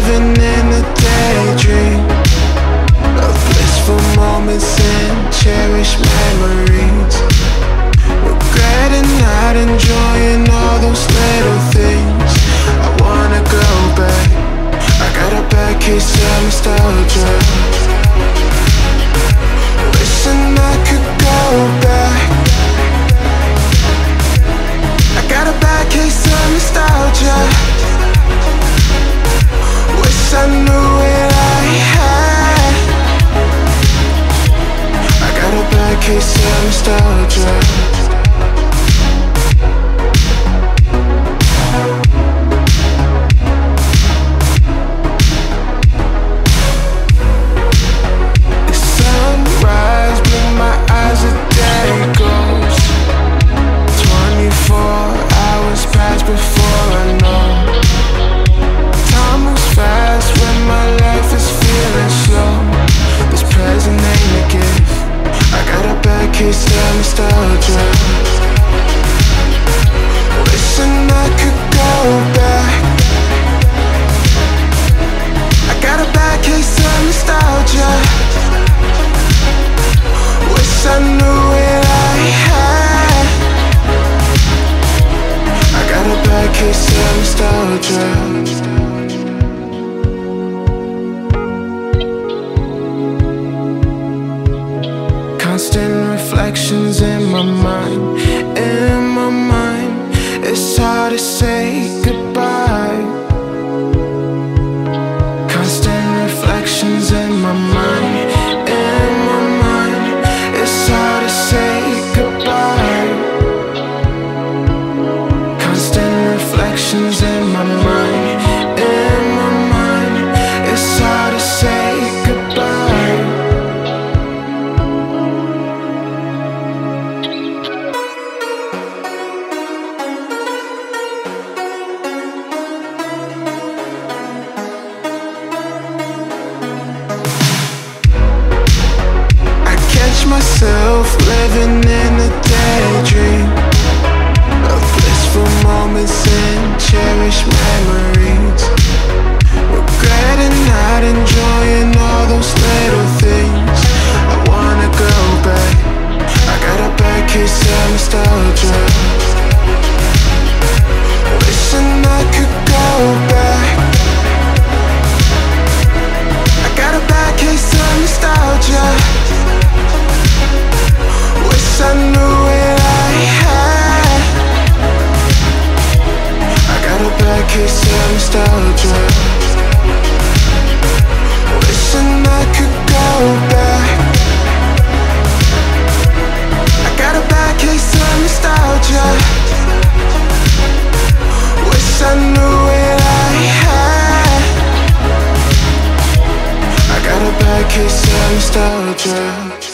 living in a daydream. Of blissful moments and cherished memories. kiss and nostalgia constant reflections in my mind, in my mind. It's hard to say goodbye. Constant reflections in my mind, in my mind. It's hard to say goodbye. Constant reflections. myself living in the daydream. kiss and nostalgia Wishing I could go back. I got a bad case of nostalgia. Wish I knew I had. I got a bad case of nostalgia.